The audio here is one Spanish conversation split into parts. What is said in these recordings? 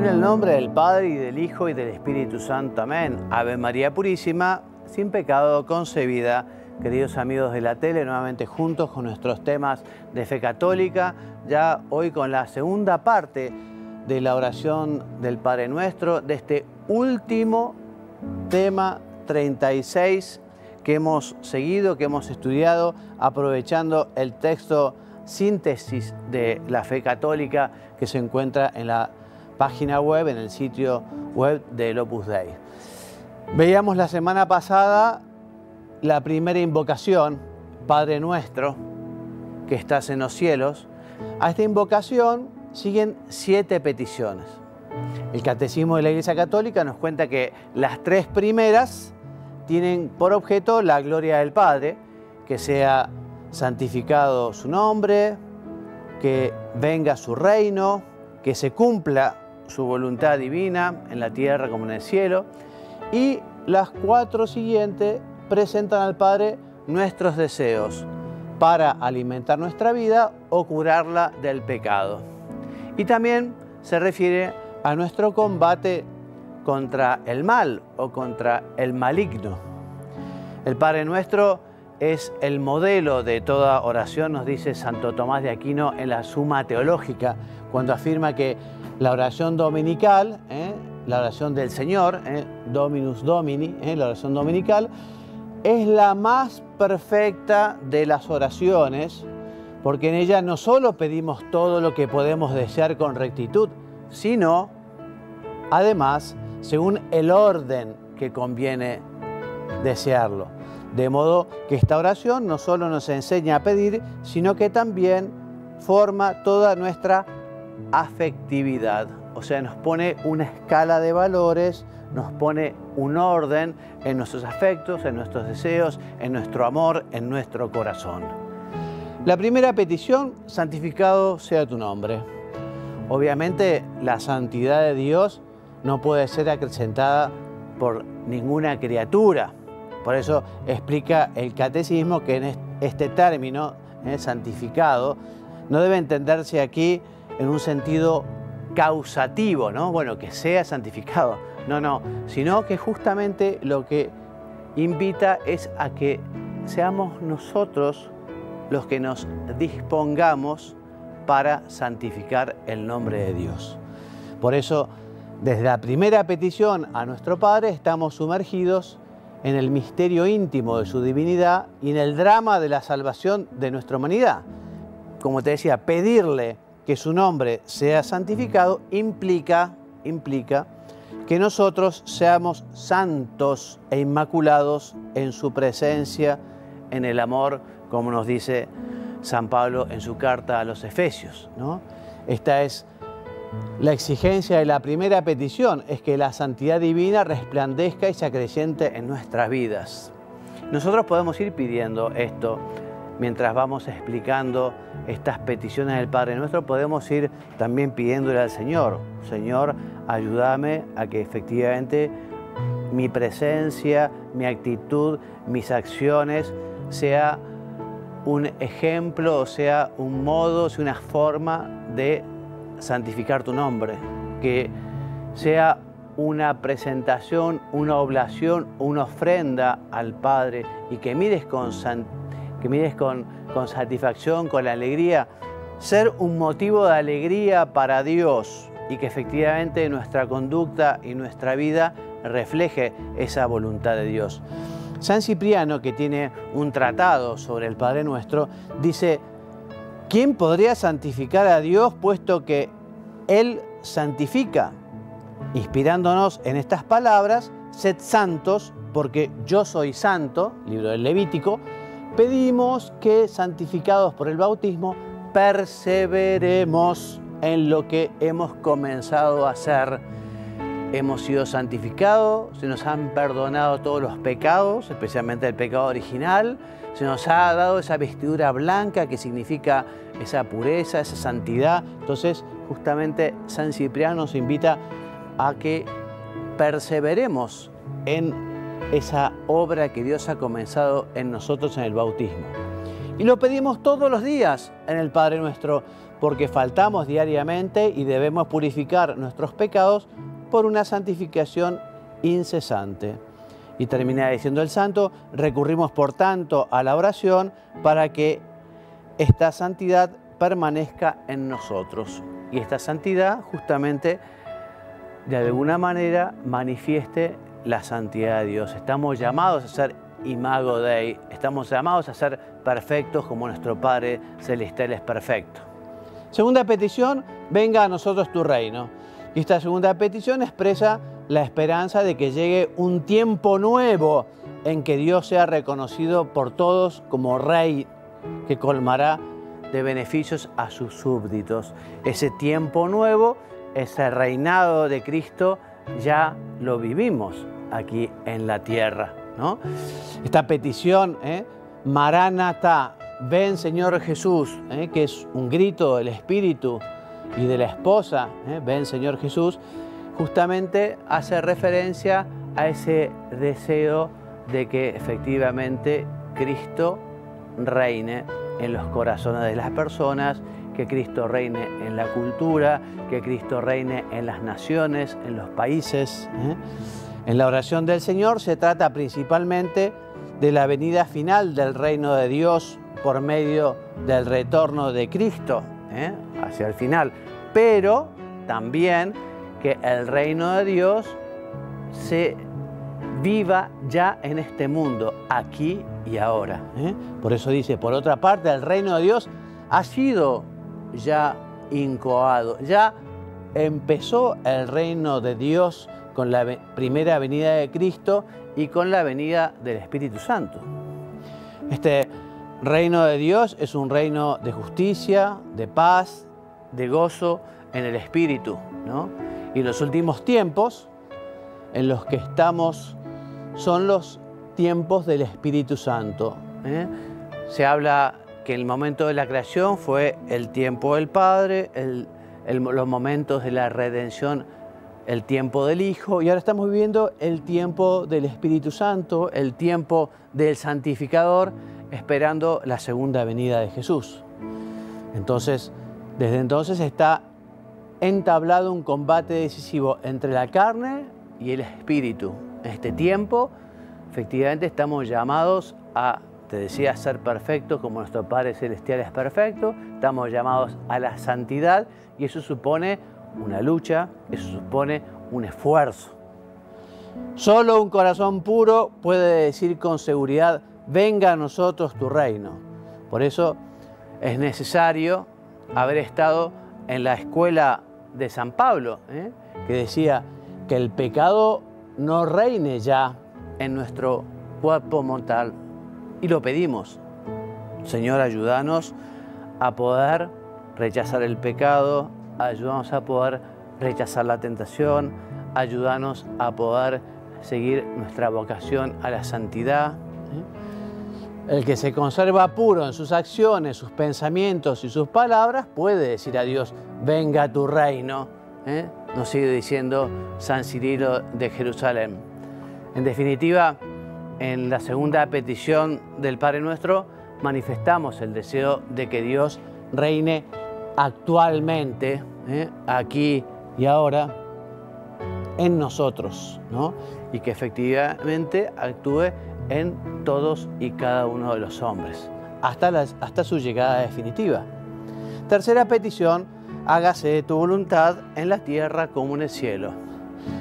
En el nombre del Padre y del Hijo y del Espíritu Santo. Amén. Ave María Purísima, sin pecado concebida. Queridos amigos de la tele, nuevamente juntos con nuestros temas de fe católica, ya hoy con la segunda parte de la oración del Padre Nuestro, de este último tema 36 que hemos seguido, que hemos estudiado, aprovechando el texto síntesis de la fe católica que se encuentra en la página web, en el sitio web del Opus Dei. Veíamos la semana pasada la primera invocación, Padre nuestro, que estás en los cielos. A esta invocación siguen siete peticiones. El Catecismo de la Iglesia Católica nos cuenta que las tres primeras tienen por objeto la gloria del Padre, que sea santificado su nombre, que venga su reino, que se cumpla su voluntad divina en la tierra como en el cielo. Y las cuatro siguientes presentan al Padre nuestros deseos para alimentar nuestra vida o curarla del pecado. Y también se refiere a nuestro combate contra el mal o contra el maligno. El Padre nuestro es el modelo de toda oración, nos dice Santo Tomás de Aquino en la Suma Teológica, cuando afirma que la oración dominical, ¿eh? la oración del Señor, ¿eh? Dominus Domini, ¿eh? la oración dominical, es la más perfecta de las oraciones, porque en ella no solo pedimos todo lo que podemos desear con rectitud, sino, además, según el orden que conviene desearlo. De modo que esta oración no solo nos enseña a pedir, sino que también forma toda nuestra afectividad. O sea, nos pone una escala de valores, nos pone un orden en nuestros afectos, en nuestros deseos, en nuestro amor, en nuestro corazón. La primera petición, santificado sea tu nombre. Obviamente la santidad de Dios no puede ser acrecentada por ninguna criatura. Por eso explica el catecismo que en este término, eh, santificado, no debe entenderse aquí en un sentido causativo, ¿no? Bueno, que sea santificado. No, no, sino que justamente lo que invita es a que seamos nosotros los que nos dispongamos para santificar el nombre de Dios. Por eso, desde la primera petición a nuestro Padre estamos sumergidos en el misterio íntimo de su divinidad y en el drama de la salvación de nuestra humanidad. Como te decía, pedirle que su nombre sea santificado implica, implica que nosotros seamos santos e inmaculados en su presencia, en el amor, como nos dice San Pablo en su carta a los Efesios. ¿no? Esta es la exigencia de la primera petición, es que la santidad divina resplandezca y se acreciente en nuestras vidas. Nosotros podemos ir pidiendo esto mientras vamos explicando estas peticiones del Padre Nuestro, podemos ir también pidiéndole al Señor, Señor, ayúdame a que efectivamente mi presencia, mi actitud, mis acciones sea un ejemplo, sea un modo, sea una forma de santificar tu nombre, que sea una presentación, una oblación, una ofrenda al Padre y que mires con que mires con, con satisfacción, con la alegría, ser un motivo de alegría para Dios y que efectivamente nuestra conducta y nuestra vida refleje esa voluntad de Dios. San Cipriano, que tiene un tratado sobre el Padre Nuestro, dice, ¿quién podría santificar a Dios puesto que Él santifica? Inspirándonos en estas palabras, sed santos porque yo soy santo, libro del Levítico, pedimos que, santificados por el bautismo, perseveremos en lo que hemos comenzado a hacer. Hemos sido santificados, se nos han perdonado todos los pecados, especialmente el pecado original, se nos ha dado esa vestidura blanca que significa esa pureza, esa santidad. Entonces, justamente San Cipriano nos invita a que perseveremos en esa obra que Dios ha comenzado en nosotros en el bautismo. Y lo pedimos todos los días en el Padre nuestro, porque faltamos diariamente y debemos purificar nuestros pecados por una santificación incesante. Y termina diciendo el santo, recurrimos por tanto a la oración para que esta santidad permanezca en nosotros. Y esta santidad justamente de alguna manera manifieste la santidad de Dios. Estamos llamados a ser imago Dei, estamos llamados a ser perfectos como nuestro Padre Celestial es perfecto. Segunda petición, venga a nosotros tu reino. Y esta segunda petición expresa la esperanza de que llegue un tiempo nuevo en que Dios sea reconocido por todos como Rey que colmará de beneficios a sus súbditos. Ese tiempo nuevo, ese reinado de Cristo, ya lo vivimos aquí en la tierra. ¿no? Esta petición, ¿eh? Maranatha, ven Señor Jesús, ¿eh? que es un grito del Espíritu y de la esposa, ¿eh? ven Señor Jesús, justamente hace referencia a ese deseo de que efectivamente Cristo reine en los corazones de las personas, que Cristo reine en la cultura, que Cristo reine en las naciones, en los países. ¿eh? En la oración del Señor se trata principalmente de la venida final del reino de Dios por medio del retorno de Cristo ¿eh? hacia el final, pero también que el reino de Dios se viva ya en este mundo, aquí y ahora. ¿eh? Por eso dice, por otra parte, el reino de Dios ha sido ya incoado, ya empezó el reino de Dios con la primera venida de Cristo y con la venida del Espíritu Santo. Este reino de Dios es un reino de justicia, de paz, de gozo en el Espíritu. Y los últimos tiempos en los que estamos son los tiempos del Espíritu Santo. ¿eh? Se habla que el momento de la creación fue el tiempo del Padre, los momentos de la redención, el tiempo del Hijo, y ahora estamos viviendo el tiempo del Espíritu Santo, el tiempo del Santificador, esperando la segunda venida de Jesús. Entonces, desde entonces está entablado un combate decisivo entre la carne y el Espíritu. En este tiempo Efectivamente estamos llamados a, te decía, ser perfectos como nuestro Padre Celestial es perfecto, estamos llamados a la santidad y eso supone una lucha, eso supone un esfuerzo. Solo un corazón puro puede decir con seguridad, venga a nosotros tu reino. Por eso es necesario haber estado en la escuela de San Pablo, ¿eh? que decía que el pecado no reine ya en nuestro cuerpo mortal y lo pedimos. Señor, ayúdanos a poder rechazar el pecado, ayúdanos a poder rechazar la tentación, ayúdanos a poder seguir nuestra vocación a la santidad. ¿eh? El que se conserva puro en sus acciones, sus pensamientos y sus palabras puede decir a Dios, venga tu reino. ¿eh? Nos sigue diciendo San Cirilo de Jerusalén. En definitiva, en la segunda petición del Padre Nuestro manifestamos el deseo de que Dios reine actualmente, ¿eh? aquí y ahora, en nosotros, y que efectivamente actúe en todos y cada uno de los hombres, hasta, hasta su llegada definitiva. Tercera petición, hágase tu voluntad en la tierra como en el cielo.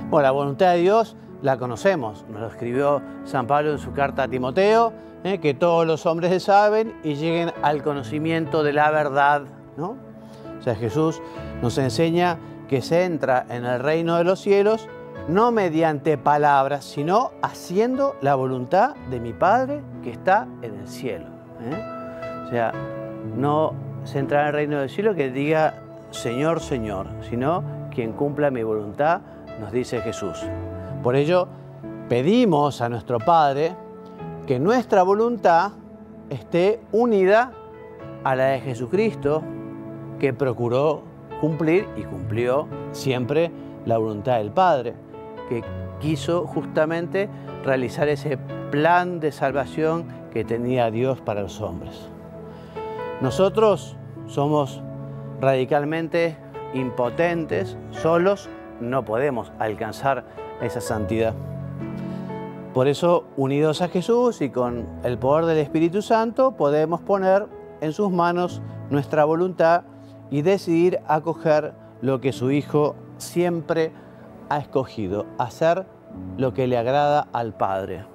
Bueno, la voluntad de Dios la conocemos, nos lo escribió San Pablo en su carta a Timoteo, ¿eh? que todos los hombres se saben y lleguen al conocimiento de la verdad. ¿no? O sea, Jesús nos enseña que se entra en el reino de los cielos no mediante palabras, sino haciendo la voluntad de mi Padre que está en el cielo. ¿eh? O sea, no se entra en el reino del cielo que diga Señor, Señor, sino quien cumpla mi voluntad, nos dice Jesús. Por ello, pedimos a nuestro Padre que nuestra voluntad esté unida a la de Jesucristo, que procuró cumplir y cumplió siempre la voluntad del Padre, que quiso justamente realizar ese plan de salvación que tenía Dios para los hombres. Nosotros somos radicalmente impotentes, solos no podemos alcanzar esa santidad. Por eso, unidos a Jesús y con el poder del Espíritu Santo, podemos poner en sus manos nuestra voluntad y decidir acoger lo que su Hijo siempre ha escogido, hacer lo que le agrada al Padre.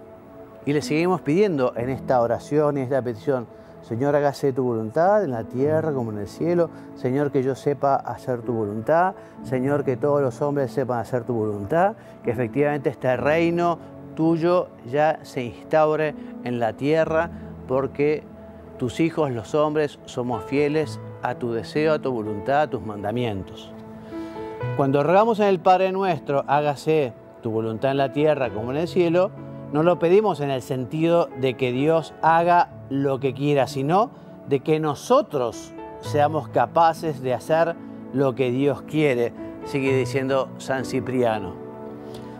Y le seguimos pidiendo en esta oración y esta petición, Señor, hágase tu voluntad en la tierra como en el cielo. Señor, que yo sepa hacer tu voluntad. Señor, que todos los hombres sepan hacer tu voluntad. Que efectivamente este reino tuyo ya se instaure en la tierra porque tus hijos, los hombres, somos fieles a tu deseo, a tu voluntad, a tus mandamientos. Cuando rogamos en el Padre nuestro, hágase tu voluntad en la tierra como en el cielo, no lo pedimos en el sentido de que Dios haga lo que quiera, sino de que nosotros seamos capaces de hacer lo que Dios quiere, sigue diciendo San Cipriano.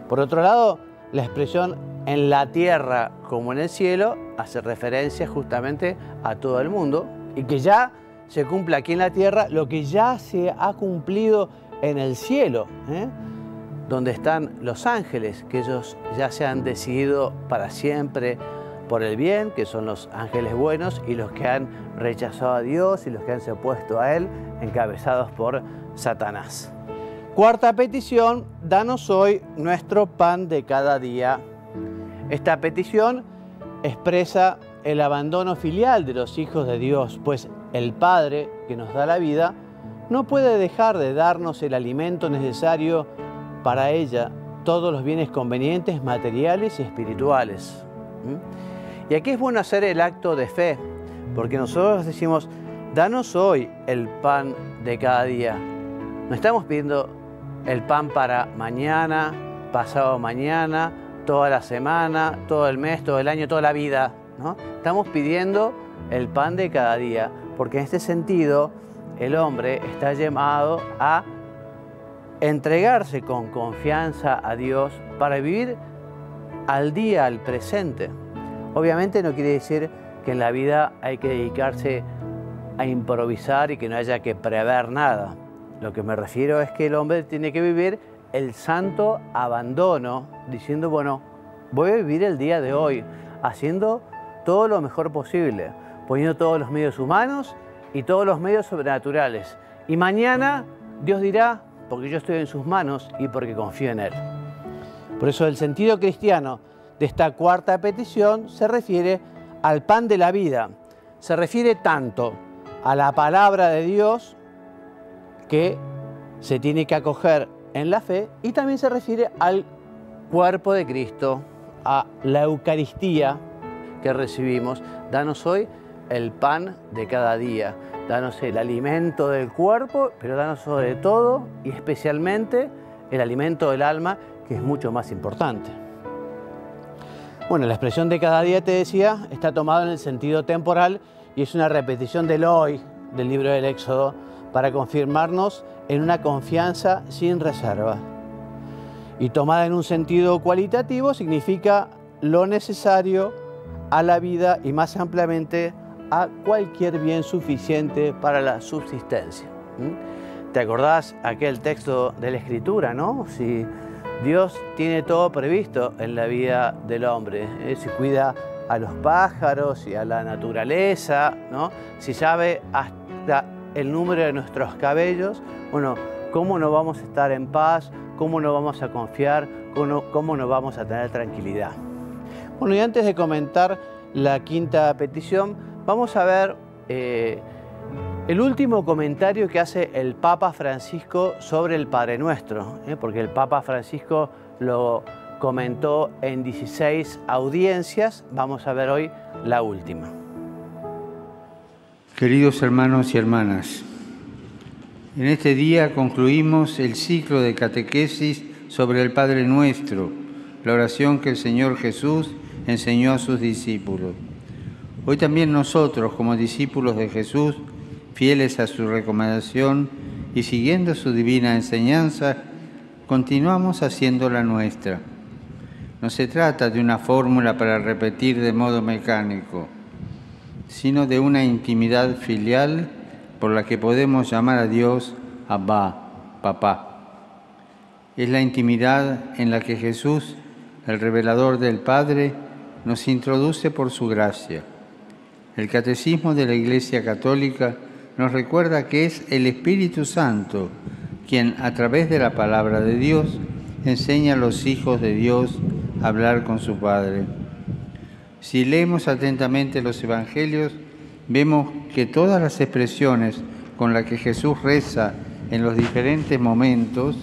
Por otro lado, la expresión en la tierra como en el cielo hace referencia justamente a todo el mundo y que ya se cumple aquí en la tierra lo que ya se ha cumplido en el cielo, ¿eh? donde están los ángeles, que ellos ya se han decidido para siempre por el bien, que son los ángeles buenos, y los que han rechazado a Dios y los que han se opuesto a Él, encabezados por Satanás. Cuarta petición, danos hoy nuestro pan de cada día. Esta petición expresa el abandono filial de los hijos de Dios, pues el Padre que nos da la vida no puede dejar de darnos el alimento necesario para ella, todos los bienes convenientes materiales y espirituales. Y aquí es bueno hacer el acto de fe, porque nosotros decimos, danos hoy el pan de cada día. No estamos pidiendo el pan para mañana, pasado mañana, toda la semana, todo el mes, todo el año, toda la vida. ¿no? Estamos pidiendo el pan de cada día, porque en este sentido el hombre está llamado a entregarse con confianza a Dios para vivir al día, al presente. Obviamente no quiere decir que en la vida hay que dedicarse a improvisar y que no haya que prever nada. Lo que me refiero es que el hombre tiene que vivir el santo abandono, diciendo, bueno, voy a vivir el día de hoy, haciendo todo lo mejor posible, poniendo todos los medios humanos y todos los medios sobrenaturales. Y mañana Dios dirá, porque yo estoy en sus manos y porque confío en Él. Por eso el sentido cristiano de esta cuarta petición se refiere al pan de la vida. Se refiere tanto a la palabra de Dios que se tiene que acoger en la fe y también se refiere al cuerpo de Cristo, a la Eucaristía que recibimos. Danos hoy el pan de cada día. Danos el alimento del cuerpo, pero danos sobre todo y especialmente el alimento del alma, que es mucho más importante. Bueno, la expresión de cada día, te decía, está tomada en el sentido temporal y es una repetición del hoy del libro del Éxodo para confirmarnos en una confianza sin reserva. Y tomada en un sentido cualitativo significa lo necesario a la vida y más ampliamente a cualquier bien suficiente para la subsistencia. ¿Te acordás aquel texto de la Escritura, no? Si Dios tiene todo previsto en la vida del hombre, ¿eh? si cuida a los pájaros y a la naturaleza, ¿no? Si sabe hasta el número de nuestros cabellos, bueno, ¿cómo no vamos a estar en paz? ¿Cómo no vamos a confiar? ¿Cómo cómo no vamos a tener tranquilidad? Bueno, y antes de comentar la quinta petición, Vamos a ver eh, el último comentario que hace el Papa Francisco sobre el Padre Nuestro, ¿eh? porque el Papa Francisco lo comentó en 16 audiencias. Vamos a ver hoy la última. Queridos hermanos y hermanas, en este día concluimos el ciclo de catequesis sobre el Padre Nuestro, la oración que el Señor Jesús enseñó a sus discípulos. Hoy también nosotros, como discípulos de Jesús, fieles a su recomendación y siguiendo su divina enseñanza, continuamos haciendo la nuestra. No se trata de una fórmula para repetir de modo mecánico. sino de una intimidad filial por la que podemos llamar a Dios Abba, papá. Es la intimidad en la que Jesús, el revelador del Padre, nos introduce por su gracia. El Catecismo de la Iglesia Católica nos recuerda que es el Espíritu Santo quien a través de la palabra de Dios enseña a los hijos de Dios a hablar con su Padre. Si leemos atentamente los Evangelios, vemos que todas las expresiones con las que Jesús reza en los diferentes momentos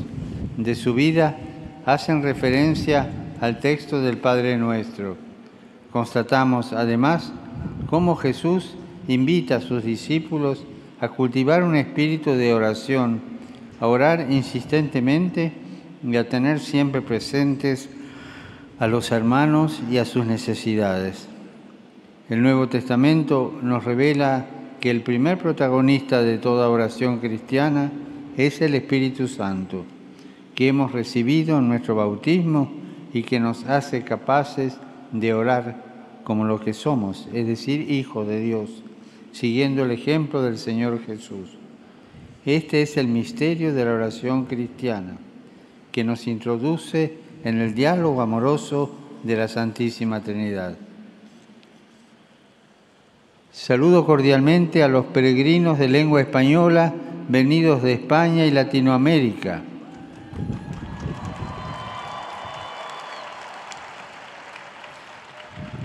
de su vida hacen referencia al texto del Padre Nuestro. Constatamos además cómo Jesús invita a sus discípulos a cultivar un espíritu de oración, a orar insistentemente y a tener siempre presentes a los hermanos y a sus necesidades. El Nuevo Testamento nos revela que el primer protagonista de toda oración cristiana es el Espíritu Santo, que hemos recibido en nuestro bautismo y que nos hace capaces de orar como lo que somos, es decir, hijos de Dios, siguiendo el ejemplo del Señor Jesús. Este es el misterio de la oración cristiana, que nos introduce en el diálogo amoroso de la Santísima Trinidad. Saludo cordialmente a los peregrinos de lengua española venidos de España y Latinoamérica.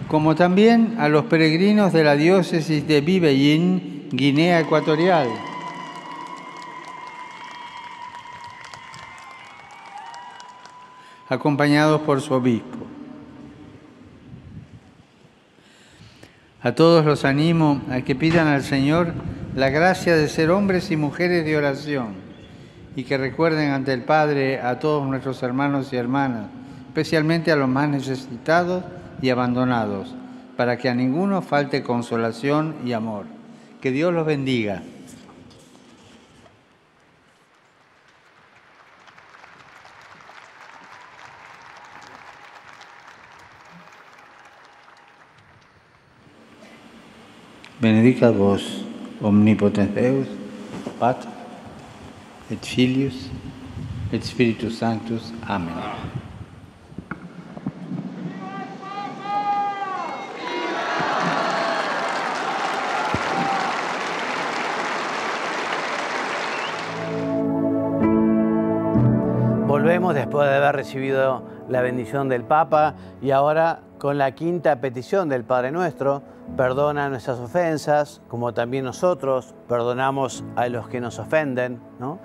Como también a los peregrinos de la diócesis de Bibeín, Guinea Ecuatorial. acompañados por su obispo. A todos los animo a que pidan al Señor la gracia de ser hombres y mujeres de oración y que recuerden ante el Padre a todos nuestros hermanos y hermanas, especialmente a los más necesitados y abandonados, para que a ninguno falte consolación y amor. Que Dios los bendiga. Benedicat vos, omnipotens Deus, Pater, et Filius, et Spiritus Sanctus. Amén. Después de haber recibido la bendición del Papa y ahora con la quinta petición del Padre Nuestro perdona nuestras ofensas, como también nosotros perdonamos a los que nos ofenden. ¿no?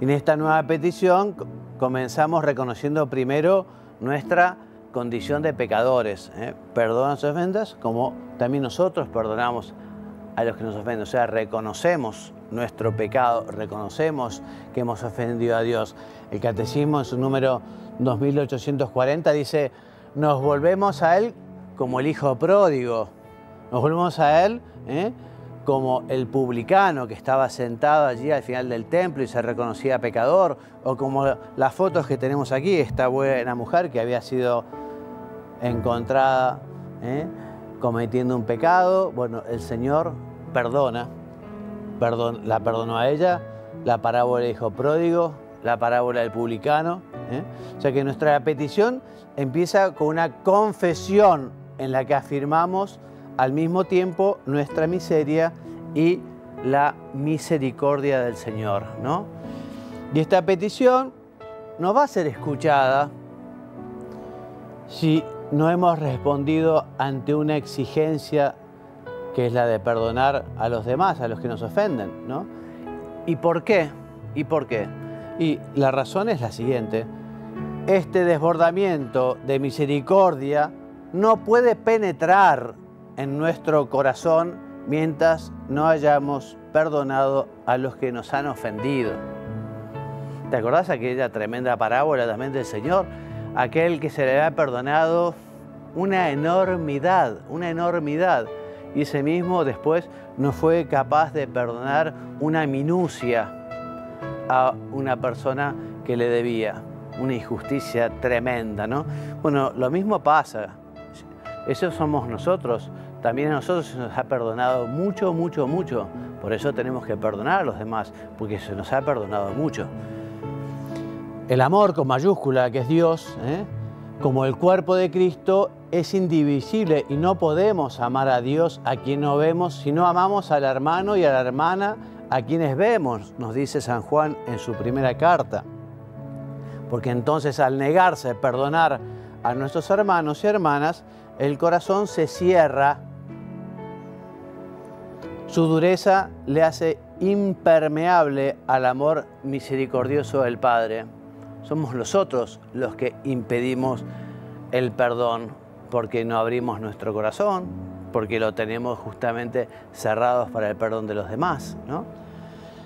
En esta nueva petición comenzamos reconociendo primero nuestra condición de pecadores. ¿eh? Perdona nuestras ofensas, como también nosotros perdonamos a los que nos ofenden. O sea, reconocemos nuestro pecado, reconocemos que hemos ofendido a Dios. El Catecismo en su número 2840 dice, nos volvemos a Él como el Hijo pródigo nos volvemos a él ¿eh? como el publicano que estaba sentado allí al final del templo y se reconocía pecador, o como las fotos que tenemos aquí, esta buena mujer que había sido encontrada ¿eh? Cometiendo un pecado. Bueno, el Señor perdona, la perdonó a ella, la parábola del hijo pródigo, la parábola del publicano. ¿eh? O sea que nuestra petición empieza con una confesión en la que afirmamos al mismo tiempo nuestra miseria y la misericordia del Señor. ¿no? Y esta petición no va a ser escuchada si no hemos respondido ante una exigencia que es la de perdonar a los demás, a los que nos ofenden. ¿no? ¿Y por qué? ¿Y por qué? Y la razón es la siguiente. Este desbordamiento de misericordia no puede penetrar en nuestro corazón mientras no hayamos perdonado a los que nos han ofendido. ¿Te acordás aquella tremenda parábola también del Señor? Aquel que se le ha perdonado una enormidad, una enormidad. Y ese mismo después no fue capaz de perdonar una minucia a una persona que le debía. Una injusticia tremenda, ¿no? Bueno, lo mismo pasa. Esos somos nosotros también a nosotros se nos ha perdonado mucho, mucho, mucho. Por eso tenemos que perdonar a los demás, porque se nos ha perdonado mucho. El amor con mayúscula, que es Dios, ¿eh? como el cuerpo de Cristo, es indivisible y no podemos amar a Dios a quien no vemos, si no amamos al hermano y a la hermana a quienes vemos, nos dice San Juan en su primera carta. Porque entonces al negarse a perdonar a nuestros hermanos y hermanas, el corazón se cierra su dureza le hace impermeable al amor misericordioso del Padre. Somos nosotros los que impedimos el perdón porque no abrimos nuestro corazón, porque lo tenemos justamente cerrados para el perdón de los demás.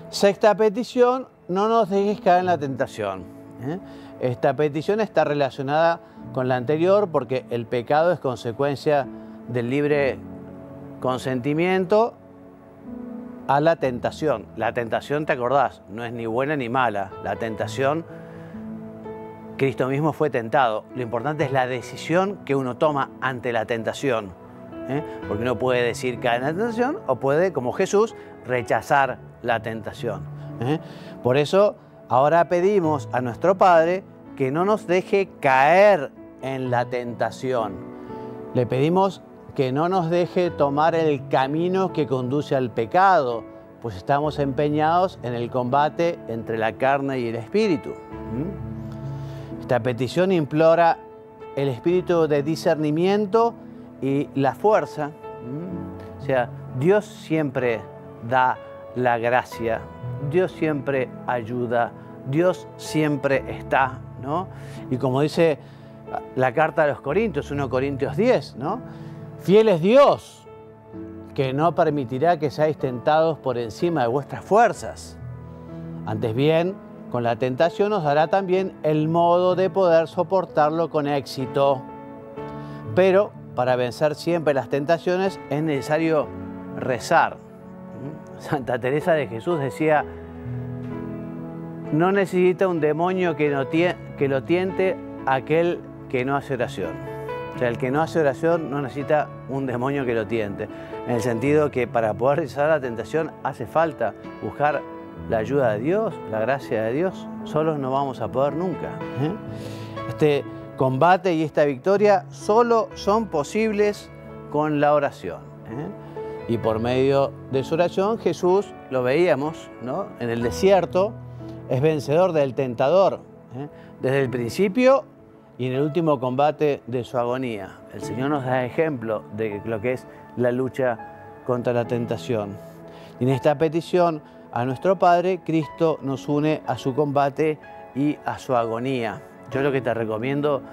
Sexta petición, no nos dejes caer en la tentación. ¿eh? Esta petición está relacionada con la anterior porque el pecado es consecuencia del libre consentimiento a la tentación. La tentación, te acordás, no es ni buena ni mala. La tentación, Cristo mismo fue tentado. Lo importante es la decisión que uno toma ante la tentación. ¿eh? Porque uno puede decir caer en la tentación o puede, como Jesús, rechazar la tentación. ¿eh? Por eso, ahora pedimos a nuestro Padre que no nos deje caer en la tentación. Le pedimos que no nos deje tomar el camino que conduce al pecado, pues estamos empeñados en el combate entre la carne y el espíritu. Esta petición implora el espíritu de discernimiento y la fuerza. O sea, Dios siempre da la gracia, Dios siempre ayuda, Dios siempre está, ¿no? Y como dice la carta de los Corintios, 1 Corintios 10, ¿no? Fiel es Dios, que no permitirá que seáis tentados por encima de vuestras fuerzas. Antes bien, con la tentación os dará también el modo de poder soportarlo con éxito. Pero para vencer siempre las tentaciones es necesario rezar. Santa Teresa de Jesús decía, no necesita un demonio que, lo tiente aquel que no hace oración. O sea, el que no hace oración no necesita un demonio que lo tiente. En el sentido que para poder realizar la tentación hace falta buscar la ayuda de Dios, la gracia de Dios. Solos no vamos a poder nunca. ¿eh? Este combate y esta victoria solo son posibles con la oración. ¿eh? Y por medio de su oración Jesús, lo veíamos ¿no? en el desierto, es vencedor del tentador. ¿eh? Desde el principio y en el último combate de su agonía. El Señor nos da ejemplo de lo que es la lucha contra la tentación. Y en esta petición a nuestro Padre, Cristo nos une a su combate y a su agonía. Yo lo que te recomiendo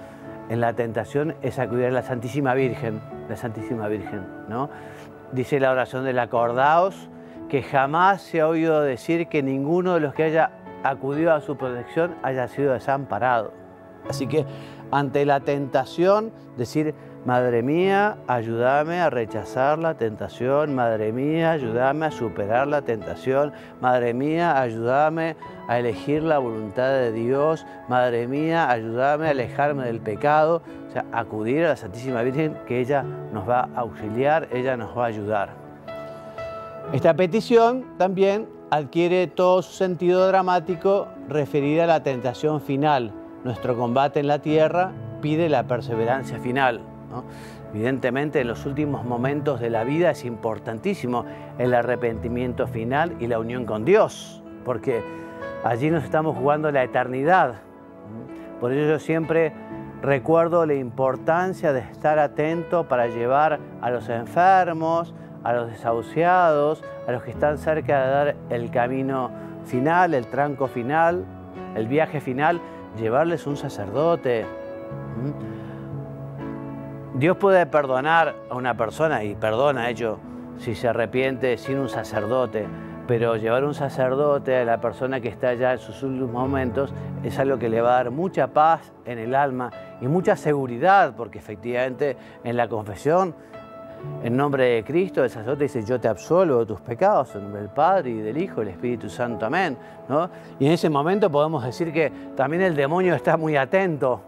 en la tentación es acudir a la Santísima Virgen, la Santísima Virgen, ¿no? Dice la oración del acordaos que jamás se ha oído decir que ninguno de los que haya acudido a su protección haya sido desamparado. Así que ante la tentación, decir, Madre mía, ayúdame a rechazar la tentación, Madre mía, ayúdame a superar la tentación, Madre mía, ayúdame a elegir la voluntad de Dios, Madre mía, ayúdame a alejarme del pecado, o sea, acudir a la Santísima Virgen que ella nos va a auxiliar, ella nos va a ayudar. Esta petición también adquiere todo su sentido dramático referida a la tentación final, nuestro combate en la tierra pide la perseverancia final. Evidentemente en los últimos momentos de la vida es importantísimo el arrepentimiento final y la unión con Dios, porque allí nos estamos jugando la eternidad. Por eso yo siempre recuerdo la importancia de estar atento para llevar a los enfermos, a los desahuciados, a los que están cerca de dar el camino final, el tranco final, el viaje final, llevarles un sacerdote. Dios puede perdonar a una persona y perdona ello si se arrepiente sin un sacerdote, pero llevar un sacerdote a la persona que está ya en sus últimos momentos es algo que le va a dar mucha paz en el alma y mucha seguridad, porque efectivamente en la confesión en nombre de Cristo, el sacerdote dice, yo te absolvo de tus pecados, en nombre del Padre y del Hijo y del Espíritu Santo, amén. Y en ese momento podemos decir que también el demonio está muy atento.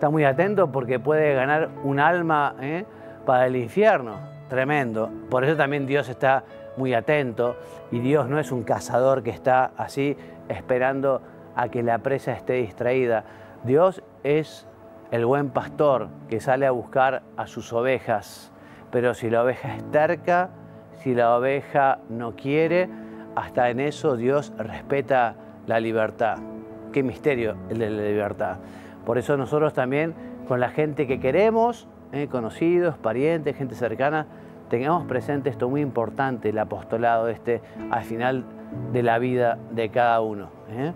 Está muy atento porque puede ganar un alma ¿eh? para el infierno. tremendo. Por eso también Dios está muy atento y Dios no es un cazador que está así esperando a que la presa esté distraída. Dios es el buen pastor que sale a buscar a sus ovejas, pero si la oveja es terca, si la oveja no quiere, hasta en eso Dios respeta la libertad. Qué misterio el de la libertad. Por eso nosotros también con la gente que queremos, eh, conocidos, parientes, gente cercana, tengamos presente esto muy importante, el apostolado este al final de la vida de cada uno. ¿eh?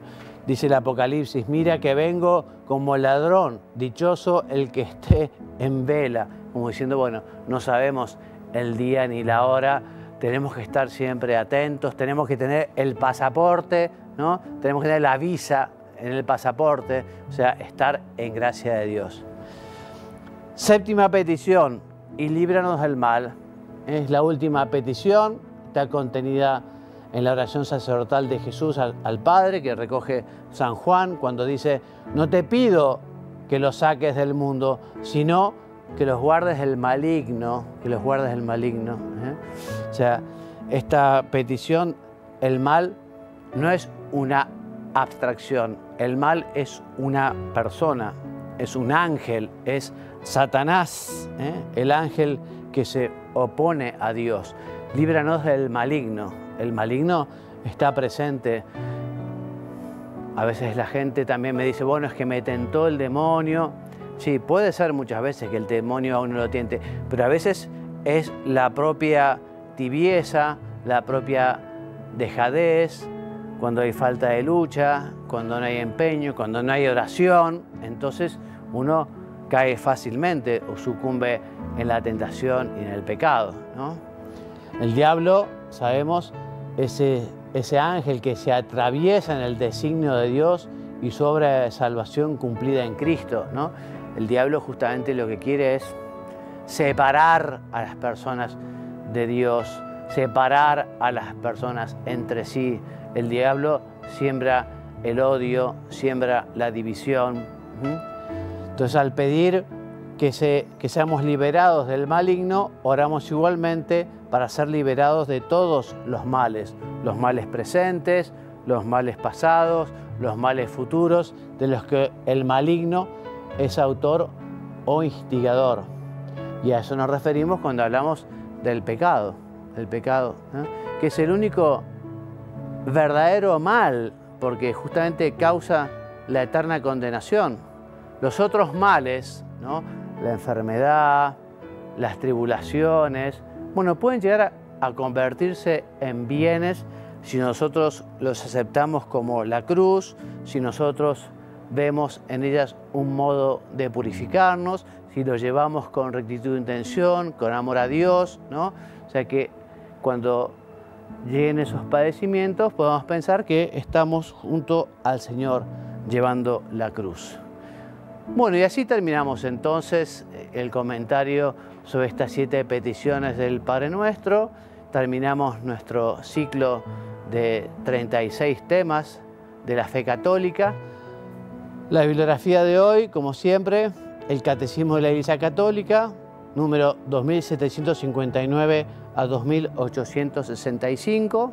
Dice el Apocalipsis, mira que vengo como ladrón, dichoso el que esté en vela, como diciendo, bueno, no sabemos el día ni la hora, tenemos que estar siempre atentos, tenemos que tener el pasaporte, ¿no? tenemos que tener la visa en el pasaporte, o sea, estar en gracia de Dios. Séptima petición, y líbranos del mal. Es la última petición, está contenida en la oración sacerdotal de Jesús al, Padre, que recoge San Juan cuando dice, no te pido que los saques del mundo, sino que los guardes del maligno, que los guardes del maligno. ¿eh? O sea, esta petición, el mal no es una abstracción, el mal es una persona, es un ángel, es Satanás, ¿eh? el ángel que se opone a Dios. Líbranos del maligno el maligno está presente. A veces la gente también me dice, bueno, es que me tentó el demonio. Sí, puede ser muchas veces que el demonio aún no lo tiente, pero a veces es la propia tibieza, la propia dejadez, cuando hay falta de lucha, cuando no hay empeño, cuando no hay oración, entonces uno cae fácilmente o sucumbe en la tentación y en el pecado. El diablo, sabemos, ese, ese ángel que se atraviesa en el designio de Dios y su obra de salvación cumplida en Cristo. El diablo justamente lo que quiere es separar a las personas de Dios, separar a las personas entre sí. El diablo siembra el odio, siembra la división. Entonces al pedir que, se, que seamos liberados del maligno, oramos igualmente para ser liberados de todos los males, los males presentes, los males pasados, los males futuros, de los que el maligno es autor o instigador. Y a eso nos referimos cuando hablamos del pecado, el pecado, que es el único verdadero mal, porque justamente causa la eterna condenación. Los otros males, ¿no? la enfermedad, las tribulaciones, bueno, pueden llegar a, convertirse en bienes si nosotros los aceptamos como la cruz, si nosotros vemos en ellas un modo de purificarnos, si los llevamos con rectitud de intención, con amor a Dios, ¿no? O sea que cuando lleguen esos padecimientos podemos pensar que estamos junto al Señor llevando la cruz. Bueno, y así terminamos entonces el comentario sobre estas siete peticiones del Padre Nuestro. Terminamos nuestro ciclo de 36 temas de la fe católica. La bibliografía de hoy, como siempre, el Catecismo de la Iglesia Católica, número 2759 a 2865.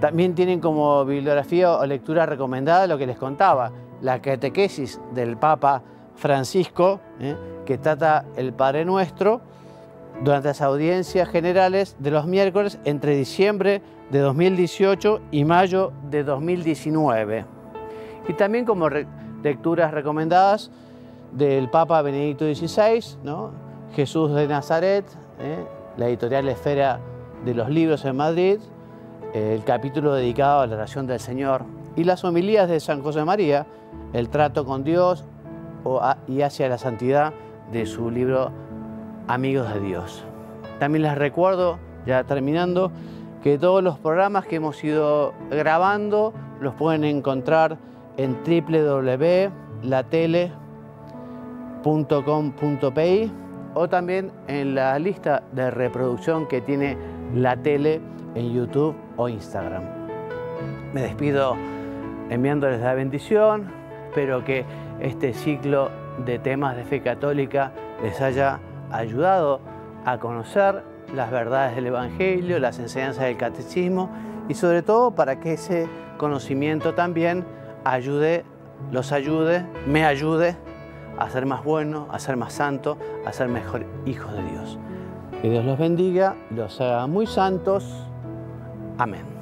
También tienen como bibliografía o lectura recomendada lo que les contaba, la catequesis del Papa Francisco, ¿eh? que trata el Padre Nuestro durante las audiencias generales de los miércoles entre diciembre de 2018 y mayo de 2019. Y también como lecturas recomendadas del Papa Benedicto XVI. Jesús de Nazaret, ¿eh? La editorial Esfera de los Libros en Madrid, el capítulo dedicado a la oración del Señor y las homilías de San José María, el trato con Dios y hacia la santidad de su libro Amigos de Dios. También les recuerdo, ya terminando, que todos los programas que hemos ido grabando los pueden encontrar en www.latele.com.pi o también en la lista de reproducción que tiene la tele en YouTube o Instagram. Me despido enviándoles la bendición, espero que este ciclo de temas de fe católica les haya ayudado a conocer las verdades del Evangelio, las enseñanzas del catecismo y sobre todo para que ese conocimiento también ayude, los ayude, me ayude a ser más bueno, a ser más santo, a ser mejor hijo de Dios. Que Dios los bendiga, los haga muy santos. Amén.